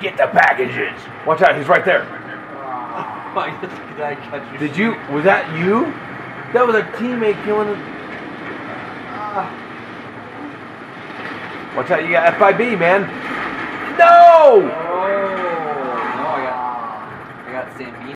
Get the packages. Watch out, he's right there. Did you? Was that you? That was a teammate killing him. Watch out, you got FIB, man. No! Oh, no, I got, I got Sam